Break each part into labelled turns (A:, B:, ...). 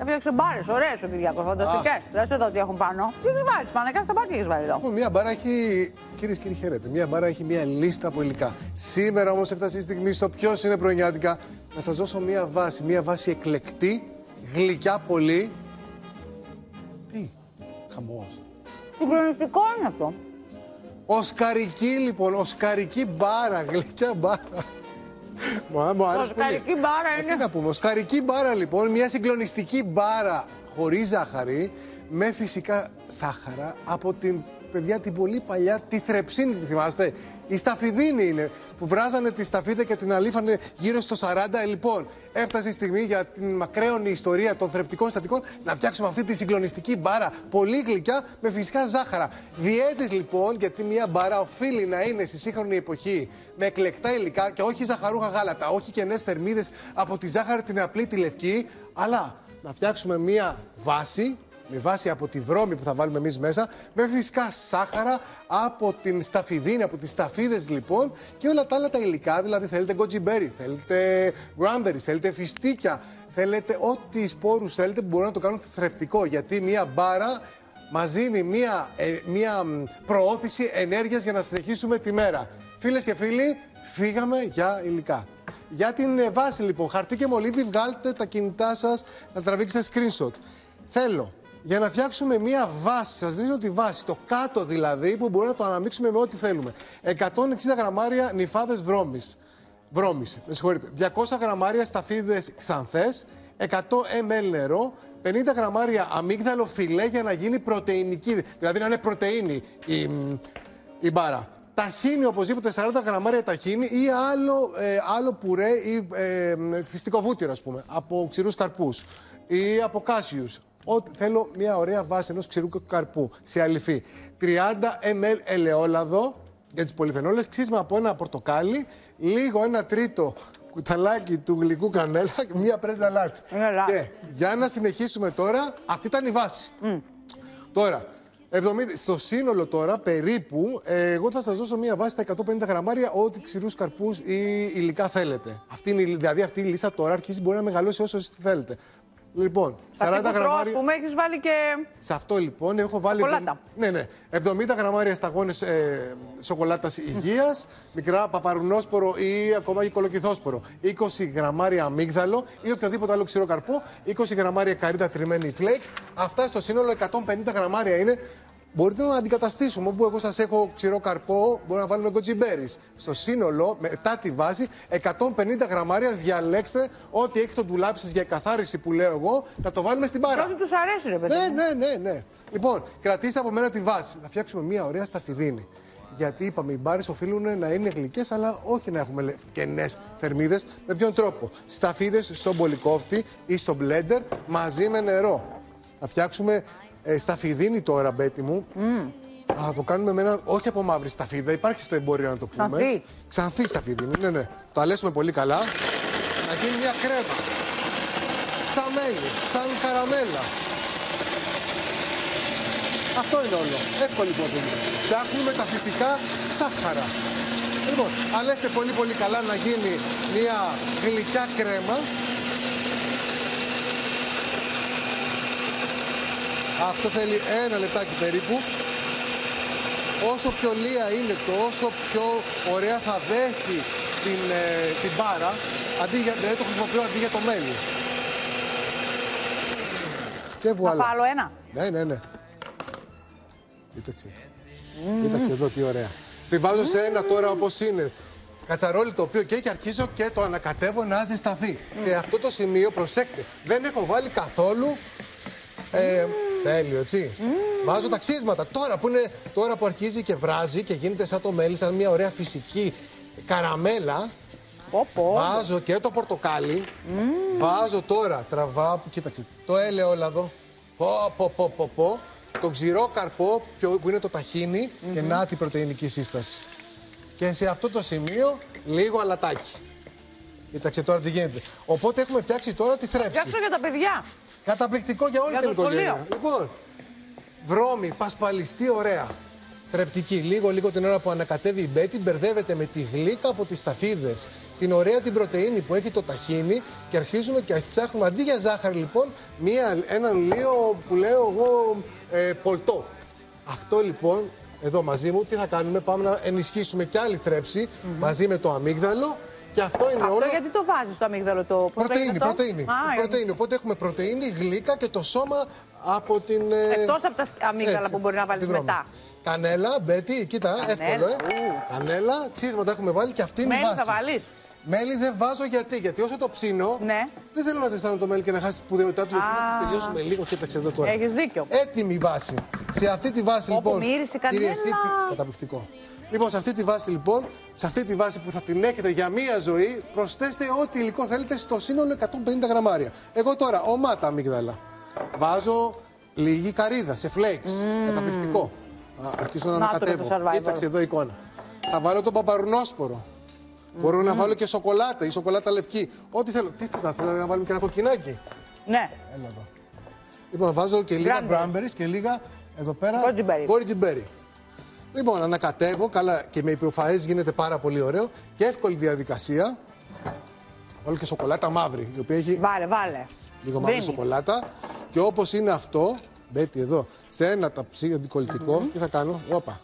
A: Έφτιαξε μπάρες, ωραίες ο Κυριακός, φανταστικές. Δες εδώ τι έχουν πάνω. Τι έχεις βάλει, πάνω, στα πάρτι έχεις βάλει εδώ.
B: Λοιπόν, Μία μπάρα έχει. Κυρίε και κύριοι, χαίρετε. Μία μπάρα έχει μία λίστα από υλικά. Σήμερα όμως έφτασε η στιγμή στο ποιο είναι πρωινιάτικα. Να σας δώσω μία βάση. Μία βάση εκλεκτή, γλυκιά πολύ. Τι, χαμός.
A: Συγκλονιστικό είναι αυτό;
B: Οσκαρική λοιπόν, οσκαρική μπάρα, γλυκιά μπάρα. Μου, μου άρεσε πολύ.
A: Οσκαρική μπάρα
B: Ε,
A: είναι.
B: Τι να πούμε, οσκαρική μπάρα λοιπόν, μια συγκλονιστική μπάρα χωρίς ζάχαρη, με φυσικά ζάχαρα από την παιδιά την πολύ παλιά τη θρεψίνη, τη θυμάστε; Η σταφιδίνη είναι που βράζανε τη σταφίδα και την αλήφανε γύρω στο 40. Ε, λοιπόν, έφτασε η στιγμή για την μακραίωνη ιστορία των θρεπτικών στατικών να φτιάξουμε αυτή τη συγκλονιστική μπάρα. Πολύ γλυκιά με φυσικά ζάχαρα. Διέτες λοιπόν, γιατί μια μπάρα οφείλει να είναι στη σύγχρονη εποχή με εκλεκτά υλικά και όχι ζαχαρούχα γάλατα, όχι κενές θερμίδες από τη ζάχαρη την απλή τη λευκή, αλλά να φτιάξουμε μια βάση με βάση από τη βρώμη που θα βάλουμε εμείς μέσα, με φυσικά σάχαρα από την σταφιδίνη, από τις σταφίδες λοιπόν και όλα τα άλλα τα υλικά, δηλαδή θέλετε γκοτζιμπέρι, θέλετε γκράμπερι, θέλετε φιστίκια, θέλετε ό,τι σπόρους θέλετε που μπορούν να το κάνουν θρεπτικό, γιατί μια μπάρα μας δίνει μια, ε, μια μ, προώθηση ενέργειας για να συνεχίσουμε τη μέρα. Φίλες και φίλοι, φύγαμε για υλικά. Για την ε, βάση λοιπόν, χαρτί και μολύβι, βγάλτε τα κινητά σας να τραβήξετε screenshot. Θέλω για να φτιάξουμε μία βάση, σας δίνω τη βάση, το κάτω δηλαδή, που μπορούμε να το αναμίξουμε με ό,τι θέλουμε. 160 γραμμάρια νυφάδες βρώμης. Βρώμης, με συγχωρείτε. 200 γραμμάρια σταφίδες ξανθές, 100 ml νερό, 50 γραμμάρια αμύγδαλο φιλέ για να γίνει πρωτεϊνική, δηλαδή να είναι πρωτεΐνη η, η μπάρα. Ταχίνι οπωσδήποτε 40 γραμμάρια ταχίνι ή άλλο, ε, άλλο πουρέ ή ε, φυστικό βούτυρο ας πούμε, από ξηρούς καρπούς ή από κάσιους. Ό,τι θέλω μια ωραία βάση ενός ξηρού καρπού σε αληφή. 30 ml ελαιόλαδο για τις πολυφενόλες, ξύσμα από ένα πορτοκάλι, λίγο ένα τρίτο κουταλάκι του γλυκού κανέλα και μία πρέζα λάτι.
A: Έλα.
B: Και για να συνεχίσουμε τώρα, αυτή ήταν η βάση. Τώρα, 70, στο σύνολο τώρα, περίπου, ε, εγώ θα σας δώσω μία βάση στα 150 γραμμάρια ό,τι ξηρούς καρπούς ή υλικά θέλετε. Αυτή είναι, η- δηλαδή αυτή η λίστα τώρα αρχίζει μπορεί να μεγαλώσει όσο εσείς θέλετε. Λοιπόν, 40
A: Αυτή που τρώω, ας
B: γραμμάρια...
A: πούμε, έχεις βάλει και.
B: Σε αυτό λοιπόν έχω βάλει.
A: Σοκολάτα.
B: Ναι, ναι. 70 γραμμάρια σταγόνες ε, σοκολάτας υγείας, μικρά παπαρουνόσπορο ή ακόμα και κολοκυθόσπορο. 20 γραμμάρια αμύγδαλο ή οποιοδήποτε άλλο ξηρό καρπό. 20 γραμμάρια καρύδα τριμμένη φλέξ. Αυτά στο σύνολο 150 γραμμάρια είναι. Μπορείτε να αντικαταστήσουμε όπου εγώ σας έχω ξηρό καρπό, μπορούμε να βάλουμε κοτζιμπέρι. Στο σύνολο, μετά τη βάση, 150 γραμμάρια διαλέξτε ό,τι έχει το ντουλάπι σας για καθάριση που λέω εγώ, να το βάλουμε στην μπάρα.
A: Πρώτη τους αρέσει, ρε παιδί.
B: Ναι,
A: μου.
B: ναι, ναι, ναι. Λοιπόν, κρατήστε από μένα τη βάση. Θα φτιάξουμε μια ωραία σταφιδίνη. Γιατί είπαμε, οι μπάρες οφείλουν να είναι γλυκές, αλλά όχι να έχουμε κενές θερμίδες. Με ποιον τρόπο; Σταφίδες στον πολυκόφτη ή στο μπλέντερ μαζί με νερό. Θα φτιάξουμε ε, σταφιδίνη τώρα, Μπέτη μου. Αλλά θα το κάνουμε με ένα, όχι από μαύρη σταφίδα, υπάρχει στο εμπόριο να το πούμε.
A: Ξανθή.
B: Ξανθή σταφίδινη, ναι, ναι. Το αλέσουμε πολύ καλά. Να γίνει μια κρέμα. Σαν μέλι, σαν καραμέλα. Αυτό είναι όλο. Εύκολη υπόθεση. Φτιάχνουμε τα φυσικά σάχαρα. Λοιπόν, αλέστε πολύ πολύ καλά να γίνει μια γλυκιά κρέμα. Αυτό θέλει ένα λεπτάκι περίπου. Όσο πιο λία είναι, τόσο πιο ωραία θα δέσει την, ε, την μπάρα. Αντί για, δεν το χρησιμοποιώ αντί για το μέλι. Και
A: Θα
B: βουαλά.
A: φάω άλλο ένα.
B: Ναι, ναι, ναι. Κοίταξε. Κοίταξε εδώ τι ωραία. Τη βάζω σε ένα τώρα όπως είναι. Κατσαρόλι το οποίο και, και αρχίζω και το ανακατεύω να ζεσταθεί. Σε αυτό το σημείο, προσέξτε, δεν έχω βάλει καθόλου ε, τέλειο, έτσι. Βάζω τα ξύσματα. Τώρα που, είναι, τώρα που αρχίζει και βράζει και γίνεται σαν το μέλι, σαν μια ωραία φυσική καραμέλα,
A: Πω, πω.
B: Βάζω και το πορτοκάλι. Βάζω τώρα, τραβάω, κοίταξε, το ελαιόλαδο. Πω, πω, πω, πω, πω. Το ξηρό καρπό, ποιο- που είναι το ταχίνι, και να την πρωτεϊνική σύσταση. Και σε αυτό το σημείο, λίγο αλατάκι. Κοίταξε τώρα τι γίνεται. Οπότε έχουμε φτιάξει τώρα τη θρέψη.
A: Φτιάξω για τα παιδιά.
B: Καταπληκτικό για όλη
A: Για
B: την
A: το σχολείο.
B: οικογένεια. Λοιπόν, βρώμη, πασπαλιστή, ωραία. θρεπτική. Λίγο, λίγο την ώρα που ανακατεύει η Μπέτη, μπερδεύεται με τη γλύκα από τις σταφίδε. Την ωραία την πρωτενη που έχει το ταχίνι και αρχίζουμε και φτιάχνουμε αντί για ζάχαρη λοιπόν μία, έναν λίγο που λέω εγώ ε, πολτό. Αυτό λοιπόν εδώ μαζί μου τι θα κάνουμε, πάμε να ενισχύσουμε και άλλη θρέψη μαζί με το αμύγδαλο και αυτό είναι
A: Αυτό
B: όλο.
A: γιατί το βάζεις το αμύγδαλο το πώς
B: Πρωτεΐνη,
A: λέγεται αυτό;
B: πρωτεΐνη.
A: Α,
B: πρωτεΐνη. Οπότε έχουμε πρωτεΐνη, γλύκα και το σώμα από την. ε,
A: Εκτός από τα αμύγδαλα
B: έτσι,
A: που μπορεί να βάλεις
B: τη βρώμη.
A: μετά.
B: Κανέλα, μπέτι, κοίτα,
A: Κανέλα,
B: εύκολο, ε.
A: ου.
B: Κανέλα, ξύσματα έχουμε βάλει και αυτή είναι η
A: Μέλι
B: βάση.
A: θα βάλεις.
B: Μέλι δεν βάζω γιατί, γιατί όσο το ψήνω,
A: Ναι.
B: δεν θέλω να ζεστάνω το μέλι και να χάσει τη σπουδαιότητά του, γιατί θα
A: Α.
B: τις τελειώσουμε λίγο. Κοίταξε εδώ τώρα.
A: Έχεις δίκιο.
B: Έτοιμη βάση. Σε αυτή τη βάση
A: Όπου
B: λοιπόν.
A: μύρισε κανέλα.
B: κυρίες και κύριοι, Καταπληκτικό. Λοιπόν, σε αυτή τη βάση λοιπόν, σε αυτή τη βάση που θα την έχετε για μία ζωή, προσθέστε ό,τι υλικό θέλετε στο σύνολο 150 γραμμάρια. Εγώ τώρα, ομάτα αμύγδαλα. Βάζω λίγη καρύδα σε flakes. Καταπληκτικό. Α, αρχίζω να
A: Να το και το
B: ανακατεύω.
A: survivor.
B: Κοίταξε εδώ η εικόνα. Θα βάλω το παπαρουνόσπορο. Μπορώ να βάλω και σοκολάτα ή σοκολάτα λευκή. Ό,τι θέλω. Τι θα θέλω να βάλουμε και ένα κοκκινάκι;
A: Ναι.
B: Έλα εδώ. Λοιπόν, βάζω και λίγα
A: Cranberry.
B: cranberries και λίγα εδώ πέρα.
A: Goji berry.
B: goji berry. Λοιπόν, ανακατεύω. Καλά και με υποφαέ γίνεται πάρα πολύ ωραίο και εύκολη διαδικασία. Βάλω και σοκολάτα μαύρη, η οποία έχει
A: Βάλε, βάλε.
B: λίγο μαύρη
A: Δίνει.
B: σοκολάτα. Και όπως είναι αυτό, μπέτι εδώ, σε ένα ταψί αντικολλητικό, τι θα κάνω, όπα.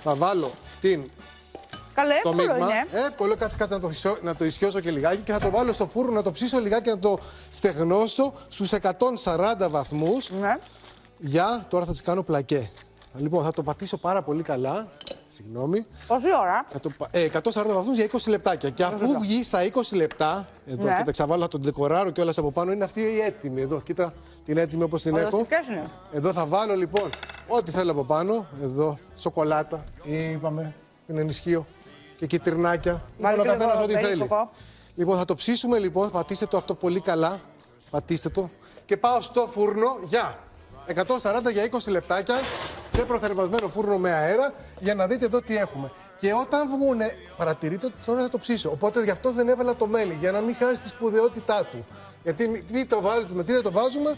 B: Θα βάλω την
A: Καλά,
B: το
A: εύκολο
B: μείγμα.
A: είναι.
B: Εύκολο, κάτσε, κάτσε να το, ισιώ- να το ισιώσω και λιγάκι και θα το βάλω στο φούρνο να το ψήσω λιγάκι να το στεγνώσω στους 140 βαθμούς
A: Ναι.
B: για τώρα θα τις κάνω πλακέ. Λοιπόν, θα το πατήσω πάρα πολύ καλά. Συγγνώμη.
A: Πόση ώρα;
B: Θα το, πα- ε, 140 βαθμούς για 20 λεπτάκια. Και αφού βγει στα 20 λεπτά, εδώ,
A: Ναι.
B: κοίταξα, βάλω τον ντεκοράρω και όλας από πάνω, είναι αυτή η έτοιμη. Εδώ, κοίτα την έτοιμη όπως την έχω.
A: Οδοστικές είναι.
B: Εδώ θα βάλω λοιπόν ό,τι θέλω από πάνω. Εδώ σοκολάτα ή είπαμε την ενισχύω και κυτρινάκια.
A: Βάλε
B: Λοιπόν, ο
A: και
B: καθένας
A: λίγο
B: ό,τι θέλει.
A: περίπλοκο.
B: Λοιπόν, θα το ψήσουμε λοιπόν. Πατήστε το αυτό πολύ καλά. Πατήστε το. Και πάω στο φούρνο για 140 για 20 λεπτάκια σε προθερμασμένο φούρνο με αέρα για να δείτε εδώ τι έχουμε. Και όταν βγούνε, παρατηρείτε ότι τώρα θα το ψήσω. Οπότε γι' αυτό δεν έβαλα το μέλι, για να μην χάσει τη σπουδαιότητά του. Γιατί μη- τι το βάζουμε, τι δεν το βάζουμε,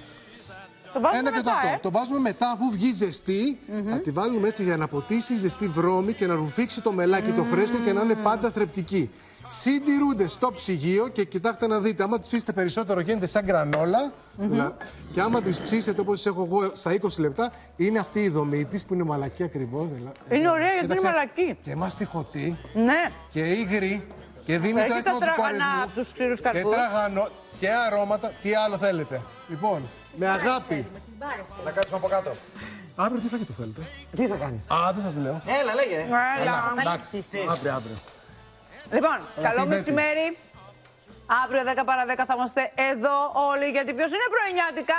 A: Το βάζουμε
B: ένα και το
A: μετά,
B: αυτό.
A: ε.
B: Το βάζουμε μετά αφού βγει ζεστή. Θα τη βάλουμε έτσι για να ποτίσει ζεστή βρώμη και να ρουφήξει το μελάκι το φρέσκο και να είναι πάντα θρεπτική. Συντηρούνται στο ψυγείο και κοιτάξτε να δείτε, άμα τις ψήσετε περισσότερο γίνεται σαν γρανόλα. δηλα- Και άμα τις ψήσετε όπως τις έχω εγώ στα 20 λεπτά, είναι αυτή η δομή της που είναι μαλακή ακριβώς. δηλα-
A: Είναι ωραία γιατί είναι
B: Κοίταξε,
A: μαλακή.
B: Και μαστιχωτή
A: Ναι.
B: και υγρή και δίνει το
A: Έχει τα
B: αίσθημα του
A: τραγανά
B: κορεσμού.
A: από τους ξηρούς
B: Και
A: καρπούς.
B: τραγανό και αρώματα. Τι άλλο θέλετε. Λοιπόν, με αγάπη.
C: Να κάτσουμε από κάτω.
B: Αύριο τι φαγητό θέλετε;
C: Τι θα κάνεις;
B: Α, δεν σας λέω.
C: Έλα, λέγε. ρε.
A: Έλα.
B: Εντάξει, αύριο, αύριο.
A: Λοιπόν, καλό
B: Μπέτη.
A: μεσημέρι. Αύριο 10 παρα 10 θα είμαστε εδώ όλοι γιατί ποιος είναι πρωινιάτικα.